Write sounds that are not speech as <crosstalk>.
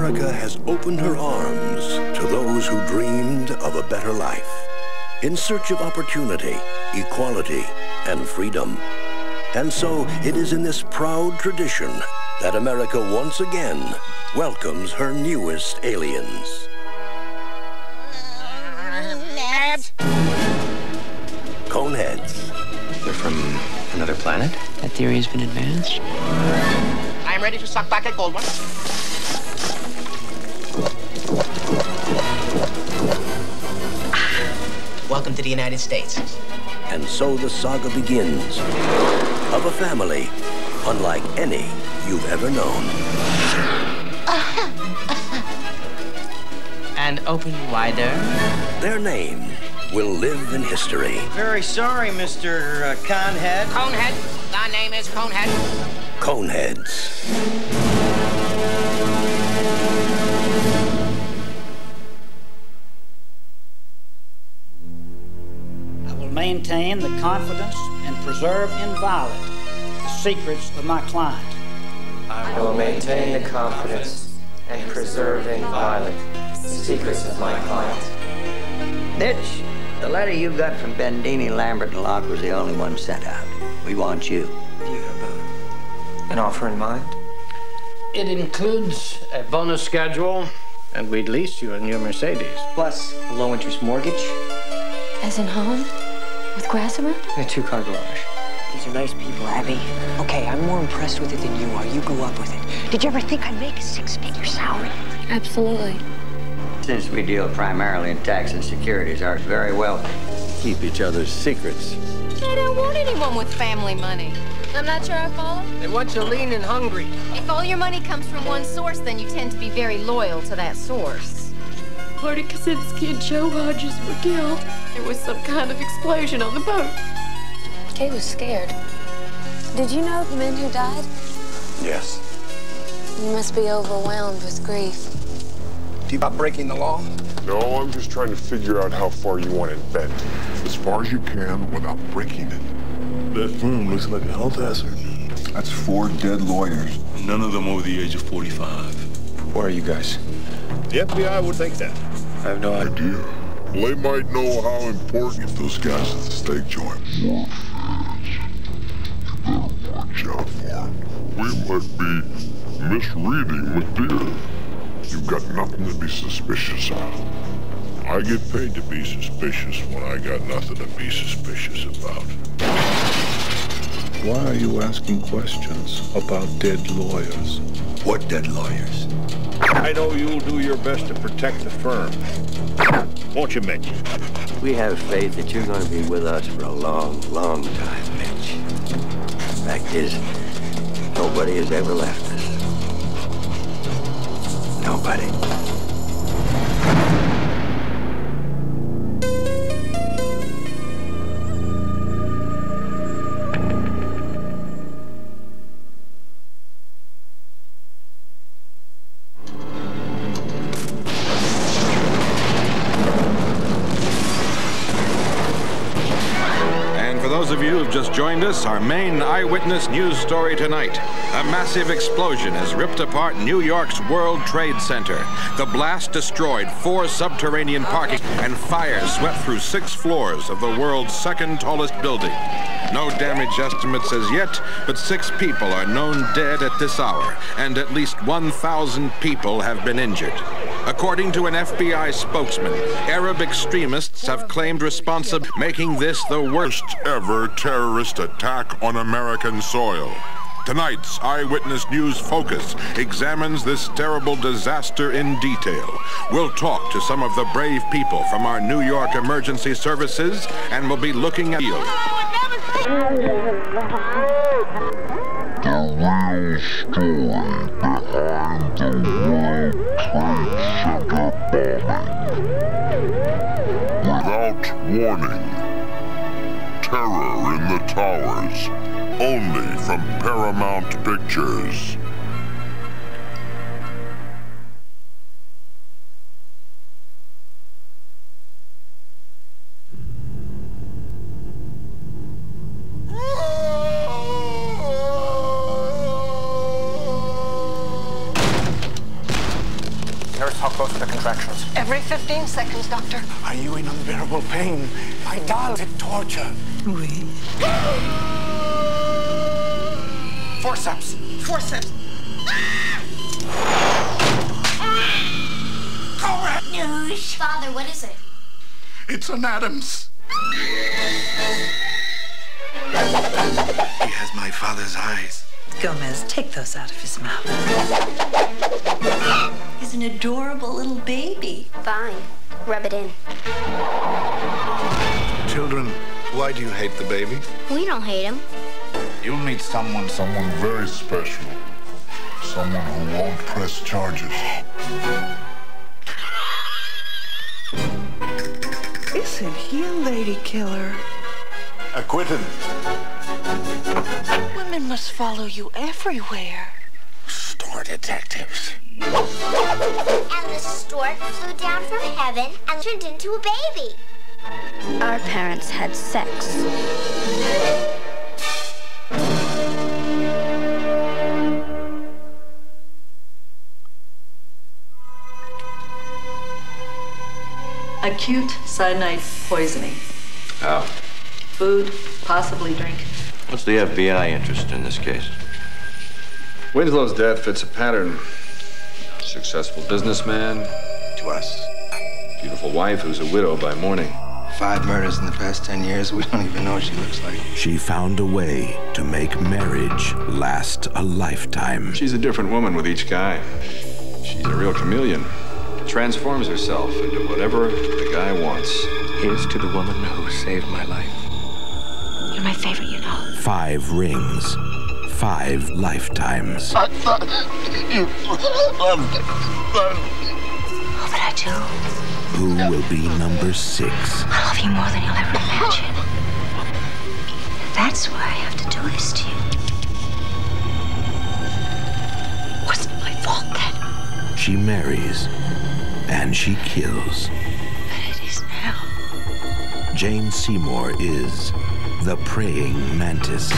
America has opened her arms to those who dreamed of a better life. In search of opportunity, equality, and freedom. And so it is in this proud tradition that America once again welcomes her newest aliens. Coneheads. They're from another planet? That theory has been advanced. I'm ready to suck back a gold one. Welcome to the United States. And so the saga begins of a family unlike any you've ever known. <laughs> And open wider. Their name will live in history. Very sorry, Mr. Uh, Conhead. Conehead. My name is Conehead. Coneheads. Maintain the confidence and preserve inviolate the secrets of my client. I will maintain the confidence and preserve inviolate the secrets of my client. Mitch, the letter you got from Bendini, Lambert, and Locke was the only one sent out. We want you. Do you have a, an offer in mind? It includes a bonus schedule, and we'd lease you a new Mercedes. Plus a low interest mortgage As in home? With grass around? and a two car garage. These are nice people, Abby. Okay, I'm more impressed with it than you are. You grew up with it. Did you ever think I'd make a six-figure salary? Absolutely. Since we deal primarily in tax and securities, are very well. Keep each other's secrets. I don't want anyone with family money. I'm not sure I follow. They want you lean and hungry. If all your money comes from one source, then you tend to be very loyal to that source. Marty Kozinski and Joe Hodges were killed. There was some kind of explosion on the boat. Kay was scared. Did you know the men who died? Yes. You must be overwhelmed with grief. Do you about breaking the law? No, I'm just trying to figure out how far you want it bent. As far as you can without breaking it. That room looks like a health hazard. That's four dead lawyers. None of them over the age of 45. Where are you guys? The FBI would think that. I have no idea. Idea. They might know how important those guys at the steak joint. were. You better Watch out for them. We might be misreading Medea. You've got nothing to be suspicious of. I get paid to be suspicious when I got nothing to be suspicious about. Why are you asking questions about dead lawyers? What dead lawyers? I know you'll do your best to protect the firm. Won't you, Mitch? We have faith that you're going to be with us for a long, long time, Mitch. Fact is, nobody has ever left us. Nobody. Those of you who've just joined us, our main eyewitness news story tonight. A massive explosion has ripped apart New York's World Trade Center. The blast destroyed four subterranean parking, and fire swept through six floors of the world's second tallest building. No damage estimates as yet, but six people are known dead at this hour, and at least 1,000 people have been injured. According to an FBI spokesman, Arab extremists have claimed responsibility, making this the worst ever terrorist attack on American soil. Tonight's Eyewitness News Focus examines this terrible disaster in detail. We'll talk to some of the brave people from our New York emergency services, and we'll be looking at you. The real story behind the World Trade Center bombing. Without warning. Terror in the towers. Only from Paramount Pictures. Fractures. Every 15 seconds, doctor. Are you in unbearable pain? My doll, it torture. Oui. Forceps. Forceps. Ah! Correct news. Father, what is it? It's an Addams. He has my father's eyes. Gomez, take those out of his mouth. <gasps> He's an adorable little baby. Fine. Rub it in. Children, why do you hate the baby? We don't hate him. You'll meet someone, Someone very special. Someone who won't press charges. Isn't he a lady killer? acquitted. Women must follow you everywhere. Store detectives. And the stork flew down from heaven and turned into a baby. Our parents had sex. Acute cyanide poisoning. Oh. Food, possibly drink. What's the FBI interest in this case? Winslow's death fits a pattern. Successful businessman, To us. beautiful wife who's a widow by morning. Five murders in the past ten years. We don't even know what she looks like. She found a way to make marriage last a lifetime. She's a different woman with each guy. She's a real chameleon. Transforms herself into whatever the guy wants. Here's to the woman who saved my life. You're my favorite, you know. Five rings, five lifetimes. I thought you loved it. Oh, but I do. Who will be number six? I love you more than you'll ever imagine. That's why I have to do this to you. Wasn't my fault then. She marries and she kills. But it is now. Jane Seymour is the praying mantis.